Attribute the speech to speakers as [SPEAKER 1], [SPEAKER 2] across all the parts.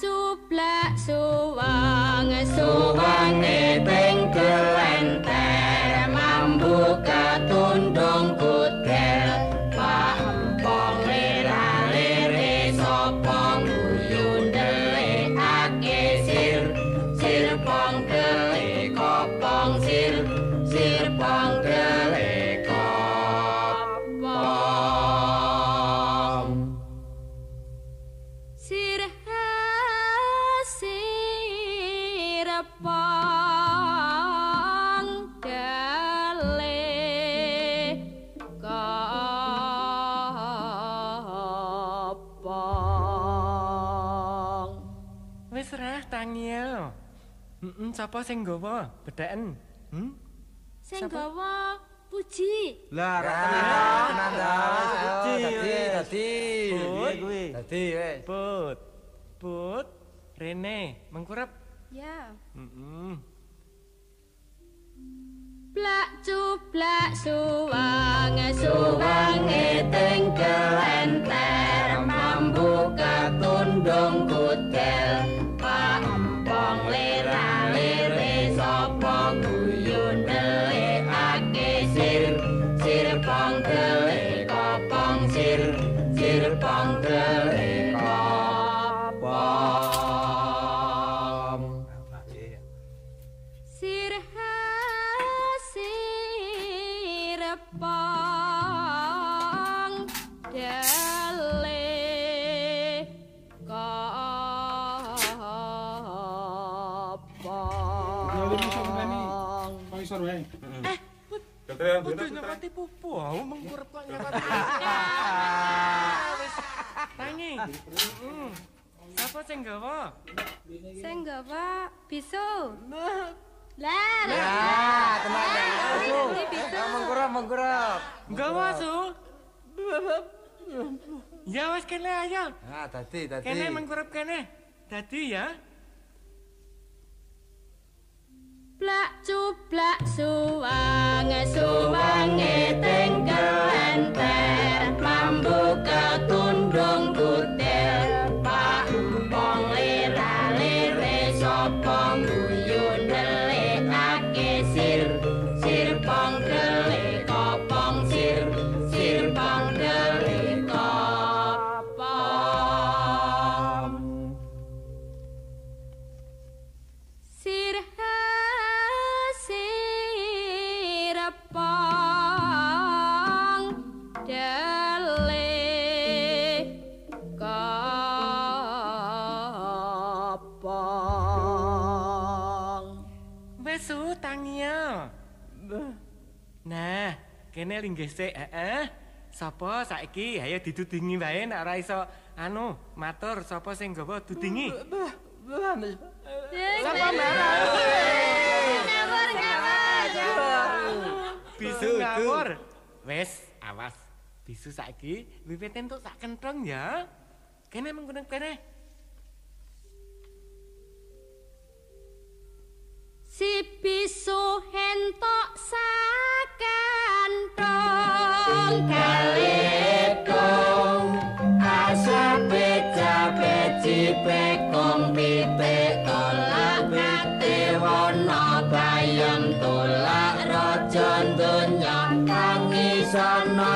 [SPEAKER 1] cuplak suwang
[SPEAKER 2] Suwange tengkel enter mambu katundung kutel Pampong lera lere sopong guyu
[SPEAKER 3] Heeh, sapa sing nggawa bedheken? Hm?
[SPEAKER 1] sing gawa puji
[SPEAKER 4] Lah, ra tenan ta. Dadi, dadi.
[SPEAKER 3] Put.
[SPEAKER 4] kuwi. Dadi wis.
[SPEAKER 3] Put. Put. Rene, mengkurep.
[SPEAKER 1] ya
[SPEAKER 3] Heeh.
[SPEAKER 1] plak cuplak suwang
[SPEAKER 2] Suwange tengkel enter mambu katundung kutel Kele kopong sir Sir pong kele kopong
[SPEAKER 1] sirha sirpang dale kopong
[SPEAKER 5] Wae.
[SPEAKER 3] Kudu nyakati pupu, aku mengkurep kok nyakati. Wis tangi. Heeh. Sapa sing nggawa?
[SPEAKER 1] sing gawa bisu lah
[SPEAKER 4] Ah, tenang ya.
[SPEAKER 1] Bisu.
[SPEAKER 4] Mengkurap, mengkurap.
[SPEAKER 3] Nggawa su. Ya wis kene ayo.
[SPEAKER 4] Ah, dadi, dadi.
[SPEAKER 3] Kene mengkurep kene. Dadi ya.
[SPEAKER 1] plak cuplak suwang
[SPEAKER 2] Suwange kopong
[SPEAKER 3] Wis su tangia. Nah, kene linggih sik, heeh. Sapa saiki ayo didudingi wae nek ora iso anu matur sapa sing nggawa dudingi.
[SPEAKER 1] Sapa ngawur ngawur
[SPEAKER 3] Bisu ngawur. Wis, awas. Bisu saiki wiwit entuk sak kenthong ya. Kene menggunakan kene.
[SPEAKER 1] Si bisu hentok sakantong
[SPEAKER 2] kalekong asa beca beci pekong pipe tolak kate wana bayam tolak raja donya tangi sana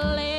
[SPEAKER 2] play.